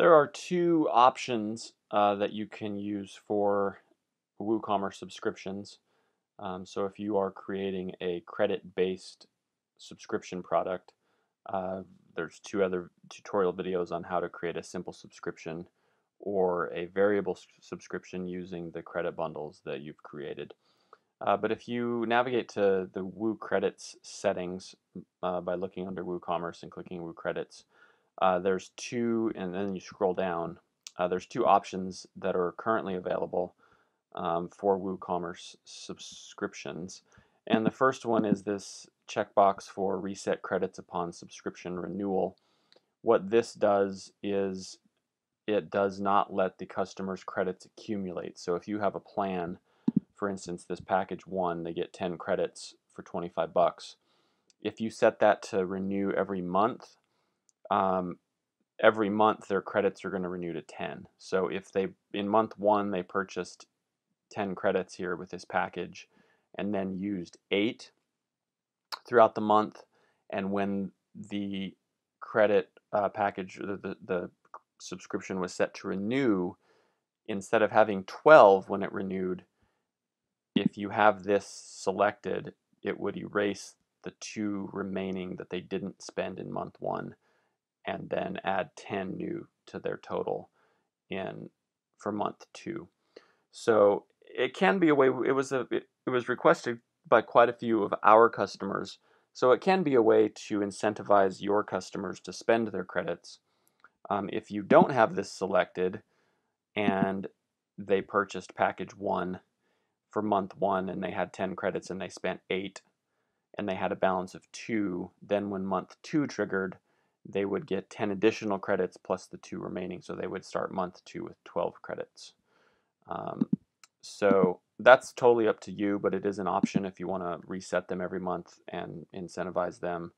There are two options uh, that you can use for WooCommerce subscriptions. Um, so if you are creating a credit-based subscription product, uh, there's two other tutorial videos on how to create a simple subscription or a variable subscription using the credit bundles that you've created. Uh, but if you navigate to the Woo Credits settings uh, by looking under WooCommerce and clicking Woo Credits, uh, there's two, and then you scroll down, uh, there's two options that are currently available um, for WooCommerce subscriptions. And the first one is this checkbox for reset credits upon subscription renewal. What this does is it does not let the customer's credits accumulate. So if you have a plan, for instance, this package one, they get 10 credits for 25 bucks. If you set that to renew every month, um, every month their credits are going to renew to 10. So if they in month one they purchased 10 credits here with this package and then used eight throughout the month, and when the credit uh, package, the, the, the subscription was set to renew, instead of having 12 when it renewed, if you have this selected, it would erase the two remaining that they didn't spend in month one and then add 10 new to their total in for month two. So it can be a way. It was a it, it was requested by quite a few of our customers. So it can be a way to incentivize your customers to spend their credits. Um, if you don't have this selected and they purchased package one for month one and they had 10 credits and they spent eight and they had a balance of two, then when month two triggered, they would get 10 additional credits plus the two remaining. So they would start month two with 12 credits. Um, so that's totally up to you, but it is an option if you want to reset them every month and incentivize them.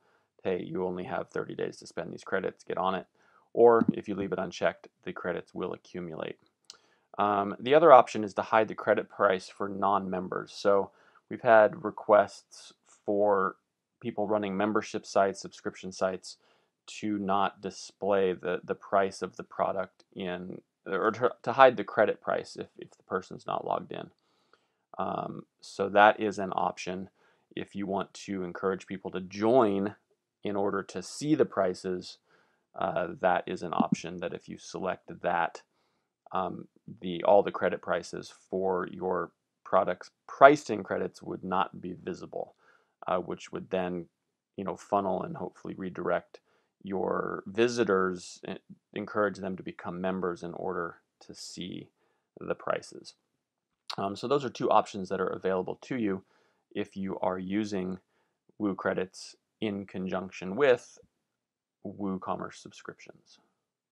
Hey, you only have 30 days to spend these credits, get on it. Or if you leave it unchecked, the credits will accumulate. Um, the other option is to hide the credit price for non-members. So we've had requests for people running membership sites, subscription sites, to not display the, the price of the product in or to, to hide the credit price if, if the person's not logged in. Um, so that is an option if you want to encourage people to join in order to see the prices. Uh, that is an option that if you select that, um, the all the credit prices for your products priced in credits would not be visible, uh, which would then you know funnel and hopefully redirect your visitors, encourage them to become members in order to see the prices. Um, so those are two options that are available to you if you are using Woo credits in conjunction with WooCommerce subscriptions.